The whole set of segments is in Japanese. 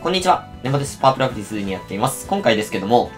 こんにちは。ネバです。パープラプティスにやっています。今回ですけども、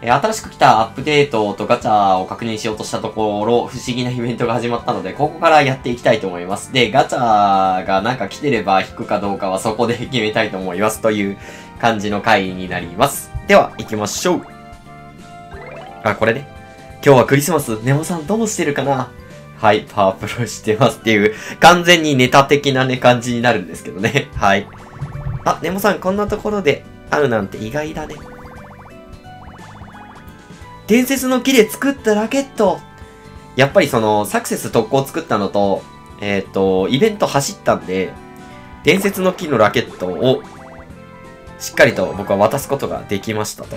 えー新しく来たアップデートとガチャを確認しようとしたところ、不思議なイベントが始まったので、ここからやっていきたいと思います。で、ガチャがなんか来てれば引くかどうかはそこで決めたいと思います。という感じの回になります。では、行きましょう。あ、これね。今日はクリスマス。ネモさんどうしてるかな？はい、パワープロしてますっていう、完全にネタ的なね、感じになるんですけどね。はい。あ、ネモさんこんなところで会うなんて意外だね。伝説の木で作ったラケットやっぱりその、サクセス特攻作ったのと、えっ、と、イベント走ったんで、伝説の木のラケットを、しっかりと僕は渡すことができましたと。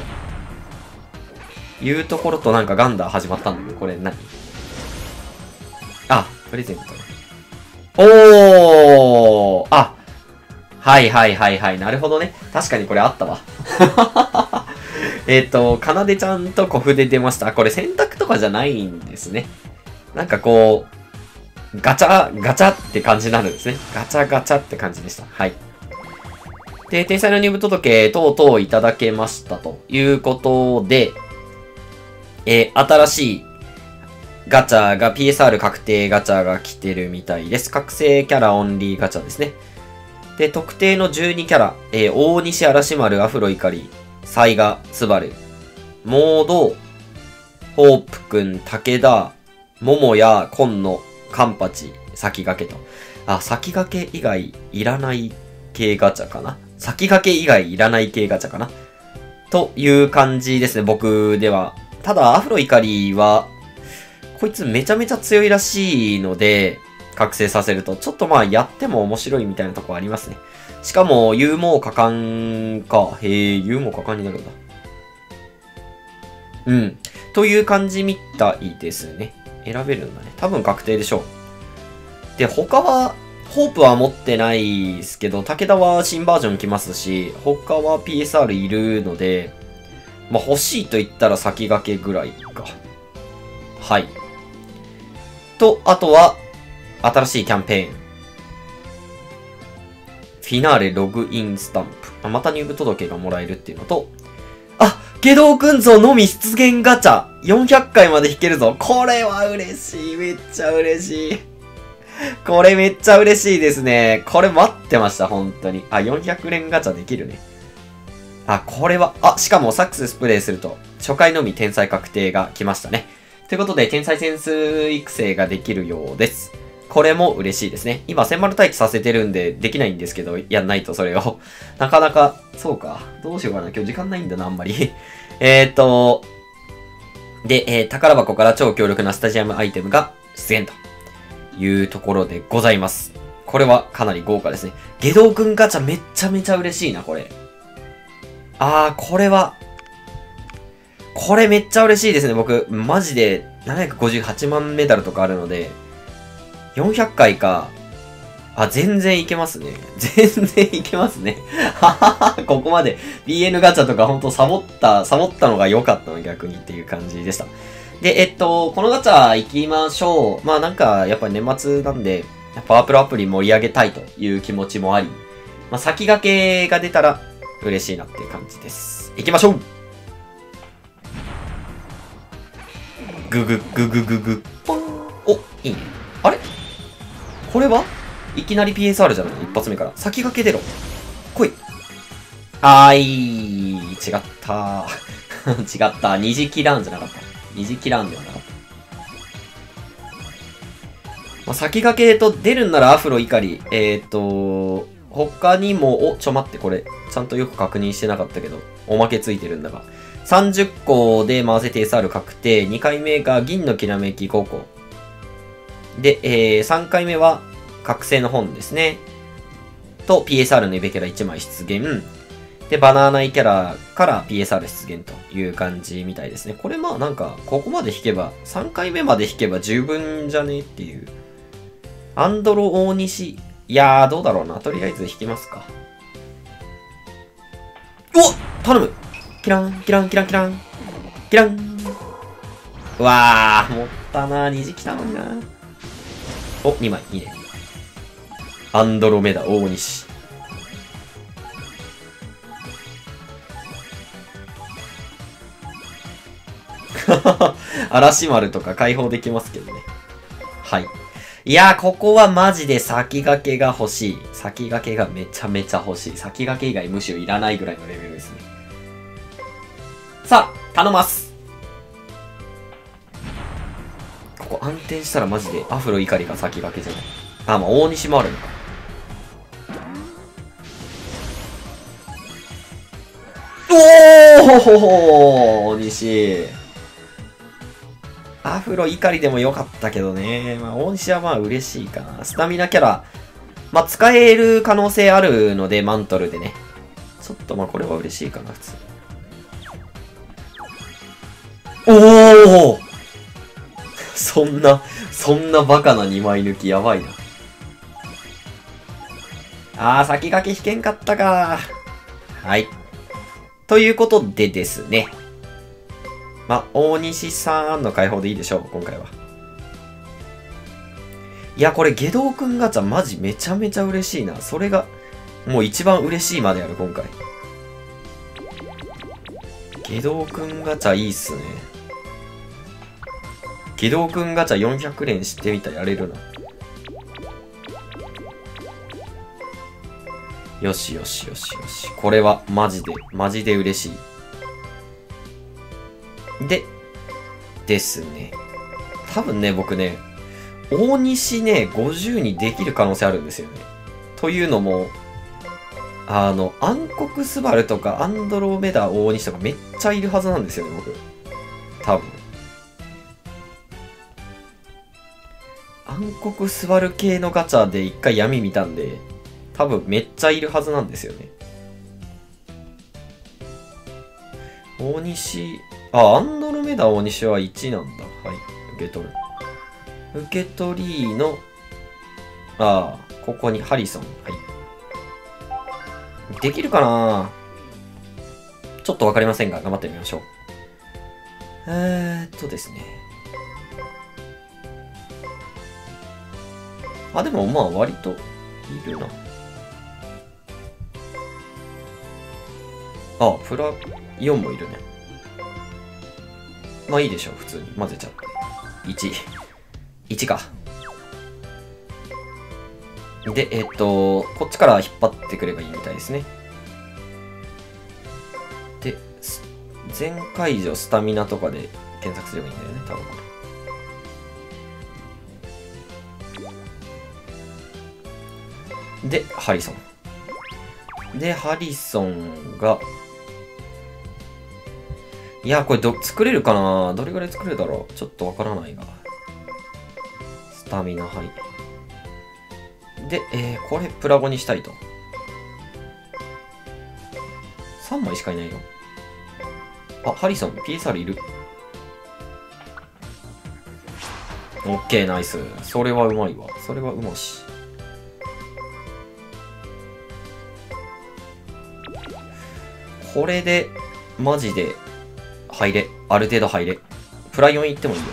いうところとなんかガンダー始まったんだけど、これ何？あ、プレゼントね。お、はいはいはいはい。なるほどね。確かにこれあったわ。えっと、かなでちゃんと小筆出ました。これ選択とかじゃないんですね。なんかこう、ガチャ、ガチャって感じになるんですね。ガチャガチャって感じでした。はい。で、天才の入部届等々いただけましたということで、えー新しいガチャが PSR 確定ガチャが来てるみたいです。覚醒キャラオンリーガチャですね。で、特定の12キャラ、えー大西嵐丸、アフロイカリ、サイガ、ツバル、モード、ホープくん、武田、モモや、今野、カンパチ、先駆けと。あ、先駆け以外いらない系ガチャかな？先駆け以外いらない系ガチャかな？という感じですね、僕では。ただ、アフロイカリは、こいつめちゃめちゃ強いらしいので、覚醒させると、ちょっとまあやっても面白いみたいなとこありますね。しかも、勇猛果敢か。へえ、勇猛果敢になるんだ。うん。という感じみたいですね。選べるんだね。多分確定でしょう。で、他は、ホープは持ってないですけど、武田は新バージョン来ますし、他は PSR いるので、まあ欲しいと言ったら先駆けぐらいか。はい。と、あとは、新しいキャンペーン。フィナーレログインスタンプ。また入部届がもらえるっていうのと、あ下道くんぞのみ出現ガチャ !400 回まで引けるぞこれは嬉しいめっちゃ嬉しいこれめっちゃ嬉しいですね。これ待ってました、本当に。あ、400連ガチャできるね。あ、これは、あ、しかもサックススプレーすると、初回のみ天才確定が来ましたね。ということで、天才センス育成ができるようです。これも嬉しいですね。今、千丸待機させてるんで、できないんですけど、やんないとそれを。なかなか、そうか。どうしようかな。今日時間ないんだな、あんまり。えーと、で、えー宝箱から超強力なスタジアムアイテムが出現というところでございます。これはかなり豪華ですね。下道くんガチャめっちゃめちゃ嬉しいな、これ。あー、これは、これめっちゃ嬉しいですね。僕、マジで758万メダルとかあるので、400回か。あ、全然いけますね。全然いけますね。ははは、ここまで BN ガチャとかほんとサボった、サボったのが良かったの逆にっていう感じでした。で、えっと、このガチャ行きましょう。まあなんか、やっぱり年末なんで、パワープロアプリ盛り上げたいという気持ちもあり、まあ先駆けが出たら嬉しいなっていう感じです。行きましょうぐぐぐぐぐぐぽんお、いいね。あれ？これは？いきなり PSR じゃない？一発目から。先駆け出ろ。来い。あーい、違った。違った。二次キラーンじゃなかった。二次キラーンではなかった。まあ、先駆けと出るんならアフロ怒り。えっ、ー、と、他にも、お、ちょ待って、これ、ちゃんとよく確認してなかったけど、おまけついてるんだが。30個で回せて SR 確定。2回目が銀のきらめき5個。で、えー、3回目は、覚醒の本ですね。と、PSR のエベキャラ1枚出現。で、バナーナイキャラから PSR 出現という感じみたいですね。これまあなんか、ここまで引けば、3回目まで引けば十分じゃねっていう。アンドロ大西。いやー、どうだろうな。とりあえず引きますか。お頼むキラン、キラン、キラン、キラン。キラン。うわー、持ったな虹来たのになお、2枚、いいね。アンドロメダ大西嵐丸とか解放できますけどね。はい。いやー、ここはマジで先駆けが欲しい。先駆けがめちゃめちゃ欲しい。先駆け以外むしろいらないぐらいのレベルですね。さあ、頼ますここ安定したらマジでアフロ怒りが先駆けじゃない？あ、まあ大西もあるのか。おお西。アフロ怒りでもよかったけどね。まあ、大西はまあ嬉しいかな。スタミナキャラ、まあ、使える可能性あるので、マントルでね。ちょっとまあ、これは嬉しいかな、普通。おお そんな、そんなバカな2枚抜きやばいな。あー、先駆け引けんかったか。はい。ということでですね。まあ大西さんの解放でいいでしょう、今回は。いや、これ、下道くんガチャマジめちゃめちゃ嬉しいな。それが、もう一番嬉しいまである、今回。下道くんガチャいいっすね。下道くんガチャ400連してみたらやれるな。よしよしよしよし。これはマジで、マジで嬉しい。で、ですね。多分ね、僕ね、大西ね、50にできる可能性あるんですよね。というのも、あの、暗黒スバルとかアンドロメダ大西とかめっちゃいるはずなんですよね、僕。多分。暗黒スバル系のガチャで一回闇見たんで、多分めっちゃいるはずなんですよね。大西、あ、アンドロメダ大西は1なんだ。はい。受け取る。受け取りの、ああ、ここにハリソン。はい。できるかな？ちょっとわかりませんが、頑張ってみましょう。えーっとですね。あ、でもまあ割といるな。あ、プラ4もいるね。まあいいでしょう、普通に。混ぜちゃって。1。1か。で、えっと、こっちから引っ張ってくればいいみたいですね。で、全解除スタミナとかで検索すればいいんだよね、多分。で、ハリソン。で、ハリソンが、いや、これど、作れるかな？どれぐらい作れるだろう？ちょっとわからないが。スタミナ、はい。で、えー、これ、プラゴにしたいと。3枚しかいないよ。あ、ハリソン、PSR いる。オッケー、ナイス。それはうまいわ。それはうまし。これで、マジで、入れ。ある程度入れ。プラ4行ってもいいよ。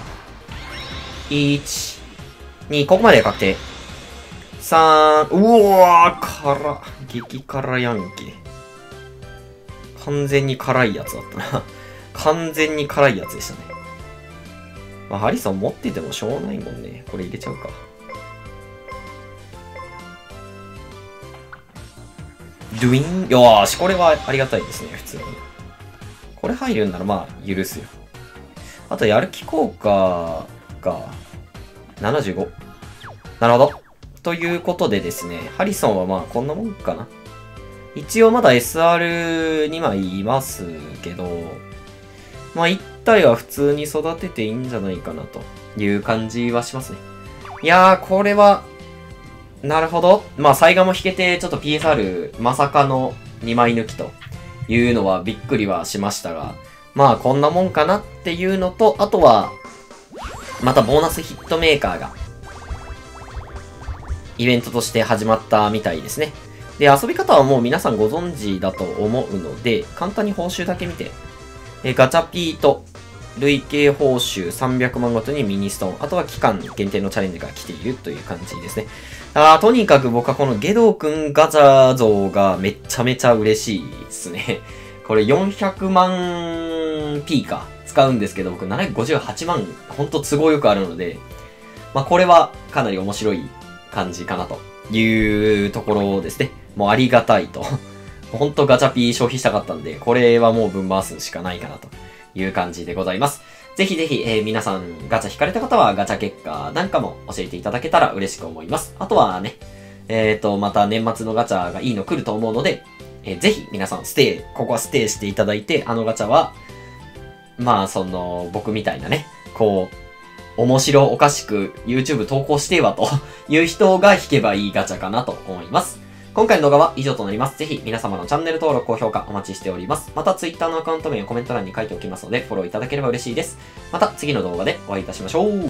1、2、ここまで確定。3、うわー、辛。激辛ヤンキー。完全に辛いやつだったな。完全に辛いやつでしたね。まあ、ハリソン持っててもしょうがないもんね。これ入れちゃうか。ドゥイン？よーし、これはありがたいですね、普通に。これ入るんならまあ、許すよ。あと、やる気効果が、75。なるほど。ということでですね、ハリソンはまあ、こんなもんかな。一応まだ SR2 枚いますけど、まあ、1体は普通に育てていいんじゃないかなという感じはしますね。いやー、これは、なるほど。まあ、イガも引けて、ちょっと PSR まさかの2枚抜きというのはびっくりはしましたが、まあこんなもんかなっていうのと、あとは、またボーナスヒットメーカーが、イベントとして始まったみたいですね。で、遊び方はもう皆さんご存知だと思うので、簡単に報酬だけ見て、えガチャ P と累計報酬300万ごとにミニストーン、あとは期間限定のチャレンジが来ているという感じですね。あとにかく僕はこのゲドウくんガチャ像がめちゃめちゃ嬉しいですね。これ400万 P か。使うんですけど、僕758万、ほんと都合よくあるので、まあ、これはかなり面白い感じかなというところですね。もうありがたいと。ほんとガチャピー消費したかったんで、これはもう分回すしかないかなという感じでございます。ぜひぜひ、えー、皆さんガチャ引かれた方はガチャ結果なんかも教えていただけたら嬉しく思います。あとはね、えっ、ー、と、また年末のガチャがいいの来ると思うので、えー、ぜひ皆さんステイ、ここはステイしていただいて、あのガチャは、まあ、その、僕みたいなね、こう、面白おかしく YouTube 投稿してはという人が引けばいいガチャかなと思います。今回の動画は以上となります。ぜひ皆様のチャンネル登録、高評価お待ちしております。また Twitter のアカウント名やコメント欄に書いておきますので、フォローいただければ嬉しいです。また次の動画でお会いいたしましょう。